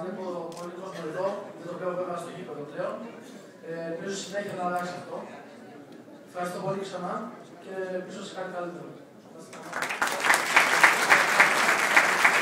Βλέπω πολύ κόσμο εδώ, δεν το βλέπω βέβαια στο γήπεδο πλέον. Ε, ελπίζω συνέχεια να αλλάξει αυτό. Ευχαριστώ πολύ ξανά και ελπίζω σε κάτι καλύτερο.